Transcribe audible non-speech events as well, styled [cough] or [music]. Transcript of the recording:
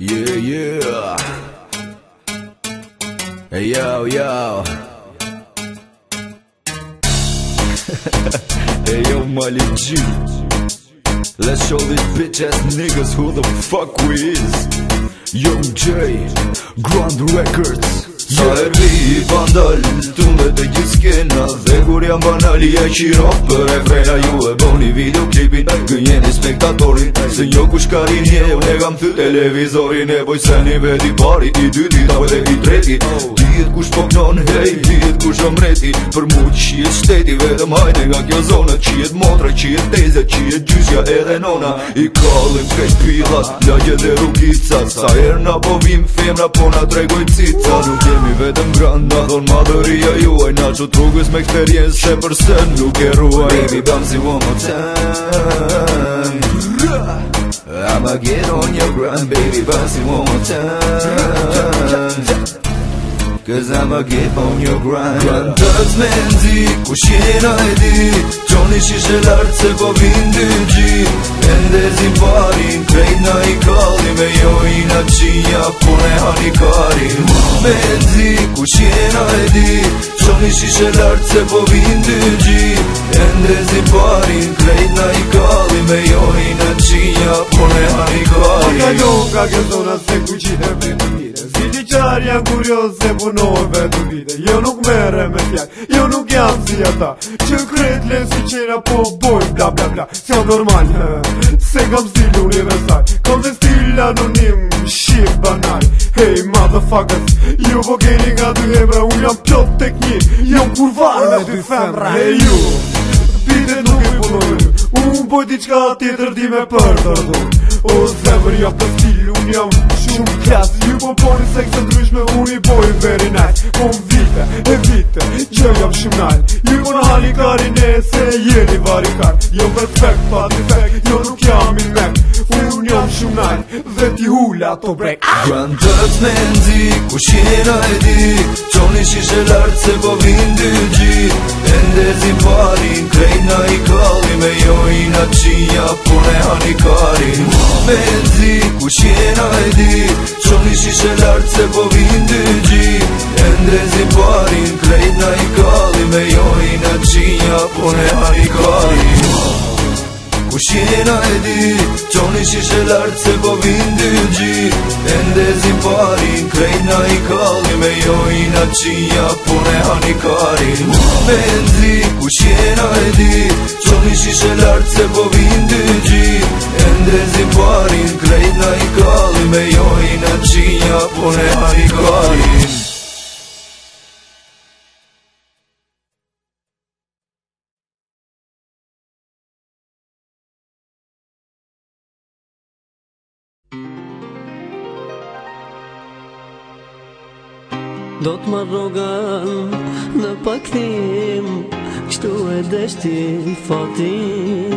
Yeah, yeah. Hey, yo, yo. [laughs] hey, yo, Molly G. Let's show these bitch ass niggas who the fuck we is. Young J, Grand Records. Yeah. Sahibi vandal, the skin Am banali e qiro Për e frena ju e boni videoklipin E kënjeni spektatorin Se një kushkarin Je unë e gam thë televizorin E boj sëni për t'i pari I dyti t'a për dhe treti Oh dit kush po kënon hej dit kush omreti për mu qiet shteti vetëm hajde nga kjo zona qiet motra qiet teze qiet gjysja edhe nona i kallim krejt pilat lagje dhe rukica sa her na po vim femra po na tregoj cica nuk jemi vetëm grand na dhon madhëria juaj na qut rrugës me eksperiencë se përse nuk e ruaj baby bam si one more time I'ma get on your grind, baby, bouncing one more time Cause I'ma keep on your grind Këndët me ndi, ku shkjena e di Qoni shishe lartë se po vindy gji Pendezim parin, krejt në i kalli Me jo i në qinja, pune hani karin Me ndi, ku shkjena e di Qoni shishe lartë se po vindy gji Pendezim parin, krejt në i kalli Me jo i në qinja, pune hani karin Ka jo ka gëzona se ku qi hemë Qëfar janë kurios se punohet të vite Jo nuk mere me fjak, jo nuk jam si ata Që kret le si qera po boj bla bla bla Sjo normal, he, se kam stil universal Kom dhe stil anonim, shqip banal Hey motherfuckers, ju po keni nga dy hebra Unë jam pjot të kënjit, jam kurvar me dy femra He ju, pite nuk e punoj Unë pojti qka tjetër di me përdo O zemër ja për stil, unë jam shumë klas Ju po poni se kësë ndryshme unë i bojë very nice Po më vite, e vite, që jam shumë nalë Ju po në hali karine se jeni varikar Jo perfect, pa defect, jo nuk jam in mek Unë jam shumë nalë dhe ti hula to break ah! Grand Dutch me ndi, ku shira e di Qoni shishe lartë se po vindu gji Ende zi parin, krejt na i kërë Me jo i në qinja për e me në ku që e në edi Që në një se po vindë gji Ndre zi parin, krejt nga i kali Me jo i në qinja për e Ku që e në i shishe lartë se po vinë dy gji E ndezi pari, krejt në i kalli Me jo i në qinja, pune han i kari Me ndri, ku qena e di Qo i lartë se po vinë dy gji E ndezi pari, krejt në Do të më rogan në pak tim Kështu e deshti fatim